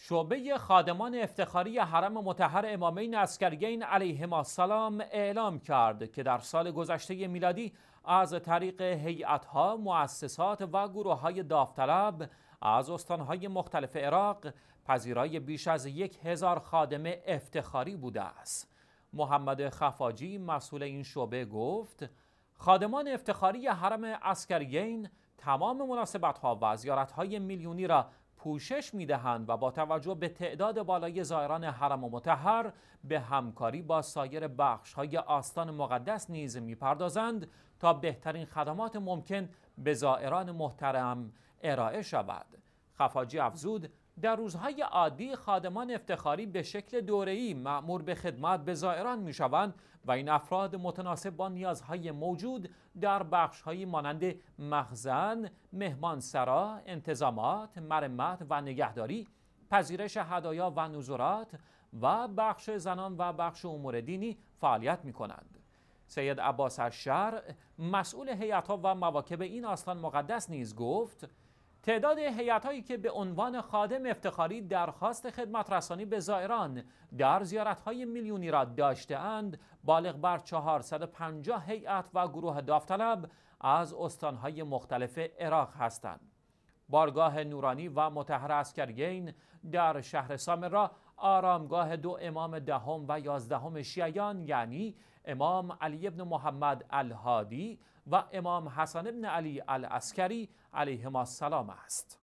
شعبه خادمان افتخاری حرم متحر امامین عسکریین علیهما السلام اعلام کرد که در سال گذشته میلادی از طریق هیئت‌ها، مؤسسات و گروه های داوطلب از استانهای مختلف عراق پذیرای بیش از یک هزار خادم افتخاری بوده است. محمد خفاجی مسئول این شعبه گفت خادمان افتخاری حرم عسکریین تمام مناسبت ها و زیارت های میلیونی را پوشش می‌دهند و با توجه به تعداد بالای زائران حرم و متحر به همکاری با سایر بخش های آستان مقدس نیز می‌پردازند تا بهترین خدمات ممکن به زائران محترم ارائه شود. خفاجی افزود در روزهای عادی خادمان افتخاری به شکل دوره‌ای معمور به خدمت به زائران می‌شوند و این افراد متناسب با نیازهای موجود در بخشهایی مانند مخزن، مهمانسرا، انتظامات، مرمت و نگهداری، پذیرش هدایا و نزورات و بخش زنان و بخش امور دینی فعالیت می کنند. سید عباس الشرع مسئول هیئت‌ها و مواکب این آستان مقدس نیز گفت تعداد هیئت‌هایی که به عنوان خادم افتخاری درخواست خدمت رسانی به زائران در زیارت‌های میلیونی را داشتهاند بالغ بر 450 هیئت و گروه داوطلب از استانهای مختلف عراق هستند. بارگاه نورانی و متحر اسکریین در شهر سامرا آرامگاه دو امام دهم و یازدهم شیعیان یعنی امام علی ابن محمد الهادی و امام حسن ابن علی العسکری علیهما السلام است.